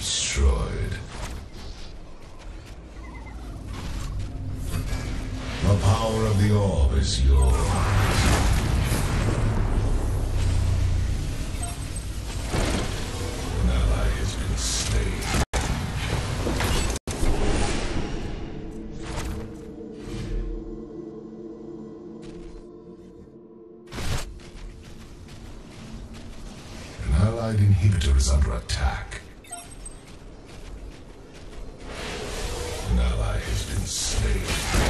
destroyed. The power of the orb is yours. Enslaved.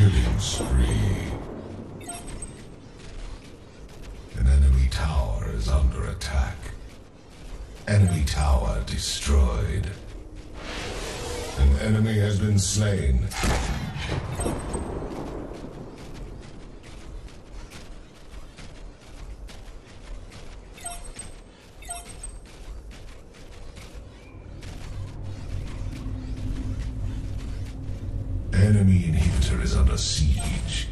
Killing spree. An enemy tower is under attack. Enemy tower destroyed. An enemy has been slain. Enemy inhibitor is under siege.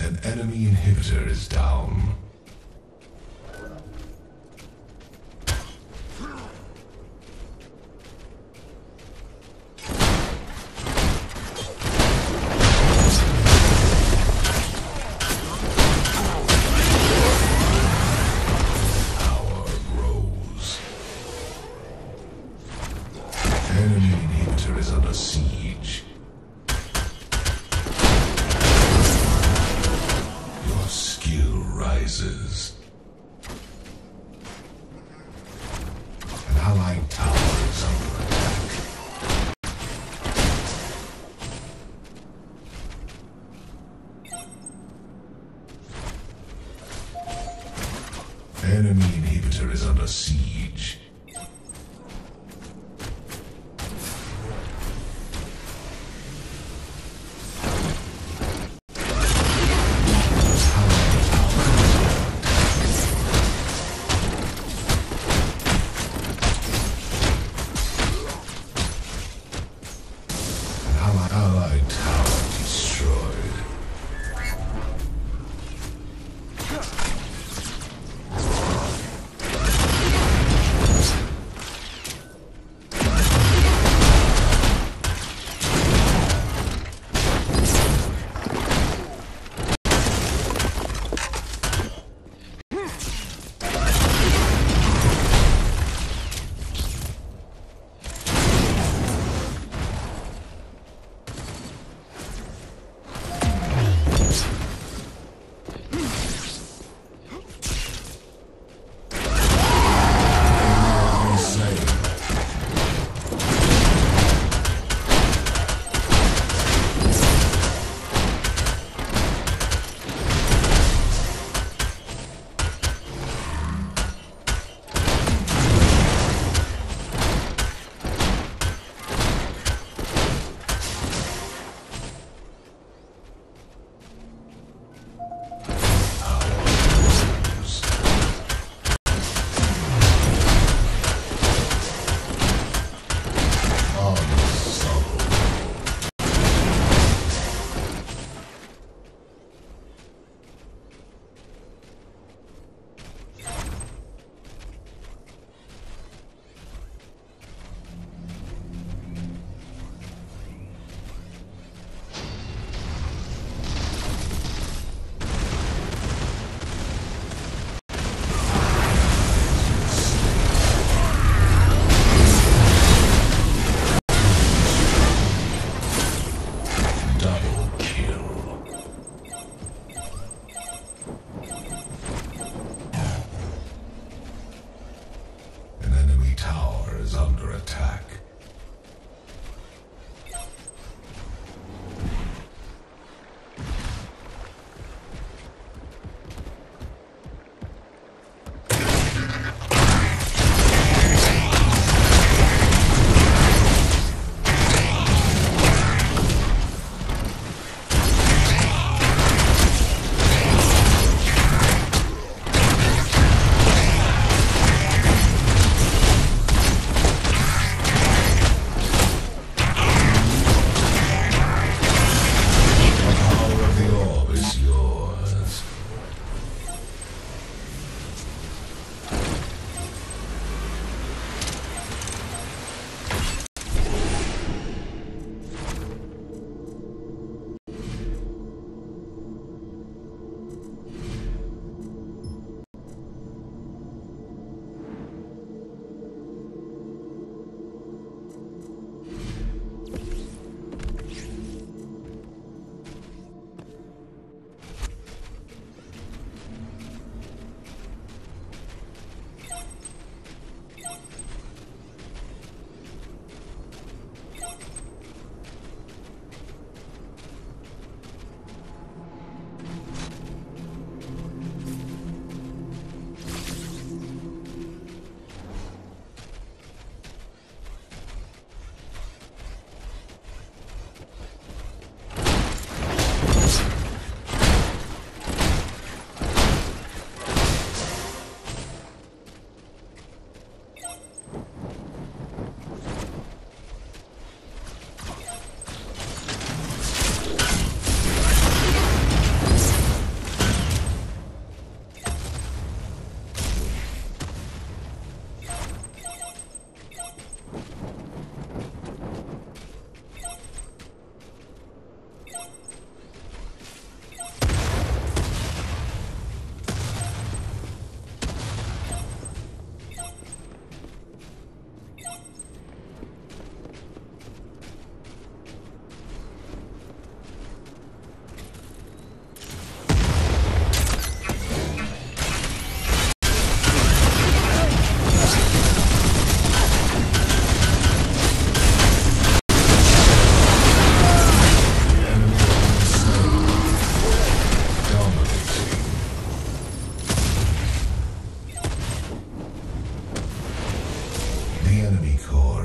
An enemy inhibitor is down. Inhibitor is under siege. Your skill rises.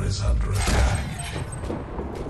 Is under attack.